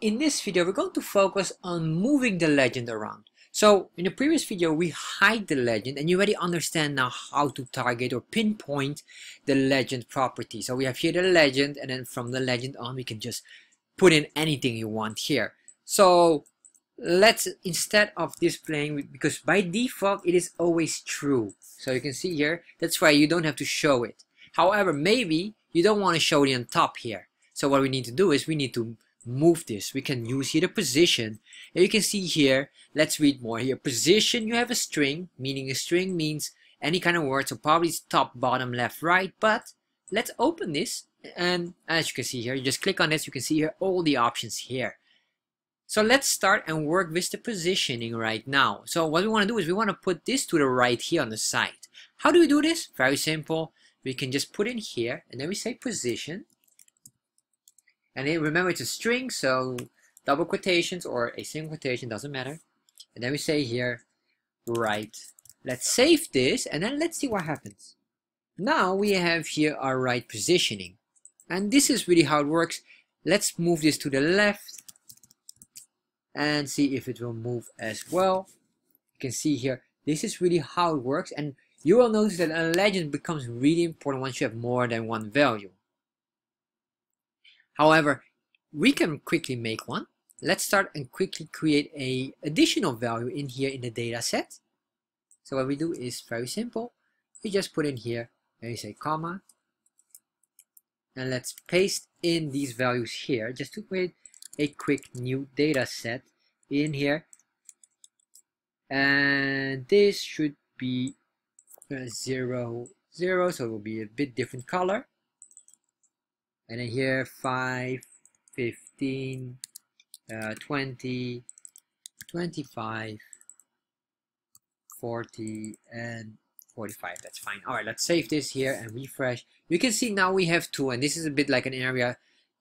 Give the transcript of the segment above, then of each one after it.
In this video, we're going to focus on moving the legend around. So in the previous video, we hide the legend and you already understand now how to target or pinpoint the legend property. So we have here the legend and then from the legend on, we can just put in anything you want here. So let's, instead of displaying, because by default, it is always true. So you can see here, that's why you don't have to show it. However, maybe you don't want to show it on top here. So what we need to do is we need to move this. We can use here the position. And you can see here, let's read more here. Position, you have a string, meaning a string means any kind of word. So probably it's top, bottom, left, right. But let's open this. And as you can see here, you just click on this. You can see here all the options here. So let's start and work with the positioning right now. So what we want to do is we want to put this to the right here on the side. How do we do this? Very simple. We can just put in here and then we say position and remember it's a string, so double quotations or a single quotation, doesn't matter. And then we say here, right. Let's save this and then let's see what happens. Now we have here our right positioning. And this is really how it works. Let's move this to the left and see if it will move as well. You can see here, this is really how it works. And you will notice that a legend becomes really important once you have more than one value. However, we can quickly make one. Let's start and quickly create a additional value in here in the data set. So what we do is very simple. We just put in here and we say comma. And let's paste in these values here just to create a quick new data set in here. And this should be uh, zero, zero, so it will be a bit different color and then here 5 15 uh, 20 25 40 and 45 that's fine. All right let's save this here and refresh. You can see now we have two and this is a bit like an area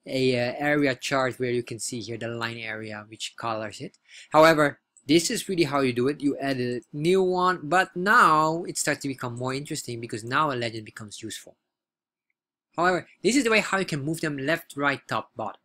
a uh, area chart where you can see here the line area which colors it. However this is really how you do it. You add a new one but now it starts to become more interesting because now a legend becomes useful However, this is the way how you can move them left, right, top, bottom.